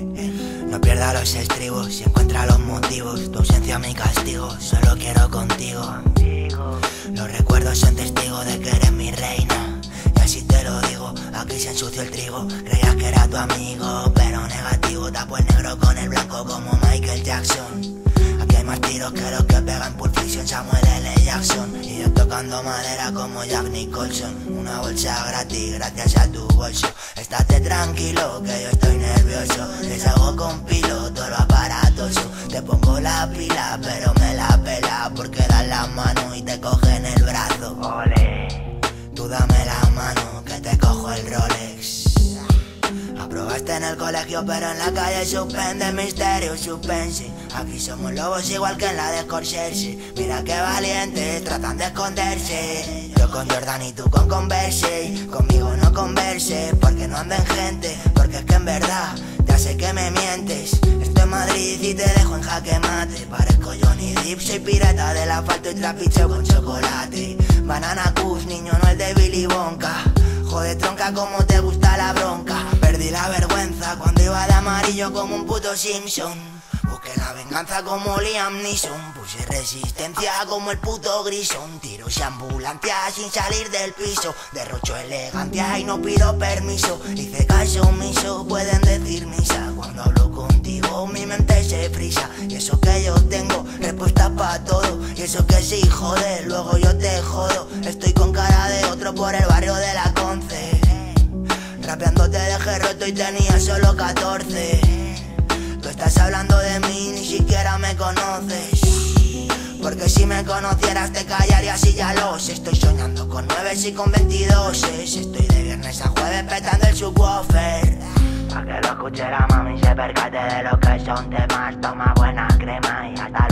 Busca los estribos y encuentra los motivos. Tu ausencia mi castigo, solo quiero contigo. Los recuerdos son testigos de que eres mi reina. Y así te lo digo, aquí se ensució el trigo. Creías que era tu amigo, pero negativo. Tapo el negro con el blanco como Michael Jackson. Más tiros que los que pegan Pulp Fiction, Samuel L. Jackson. Y yo tocando madera como Jack Nicholson. Una bolsa gratis gracias a tu bolso. Estate tranquilo que yo estoy nervioso. Deshago con piloto lo aparatoso. Te pongo la pila, pero me la pela porque das la mano y te cogen Aprobaste en el colegio, pero en la calle suspende misterio, suspense. Aquí somos lobos igual que en la de Scorsese. Mira qué valientes, tratan de esconderse. Yo con Jordan y tú con Converse. Conmigo no converse, porque no ando en gente. Porque es que en verdad ya sé que me mientes. Estoy en Madrid y te dejo en jaque mate. Parezco Johnny Depp, soy pirata del asfalto y trapicheo con chocolate. Banana Kush, niño, no el de Billy Bonka. Joder, tronca, como te gusta la bronca. Perdí la vergüenza cuando iba de amarillo como un puto Simpson. Busqué la venganza como Liam Neeson. Puse resistencia como el puto Grison. Tiro y ambulancia sin salir del piso. Derrocho elegancia y no pido permiso. Hice caso omiso, pueden decir misa. Cuando hablo contigo, mi mente se frisa. Y eso que yo tengo, respuesta para todo. Y eso que sí, joder, luego yo te jodo. Estoy con Dejé roto y tenía solo 14. Tú estás hablando de mí, ni siquiera me conoces. Porque si me conocieras te callarías y ya lo sé Estoy soñando con nueve y con 22 Estoy de viernes a jueves petando el subwoofer Pa' que lo escuche la mami se percate de lo que son temas Toma buena crema y hasta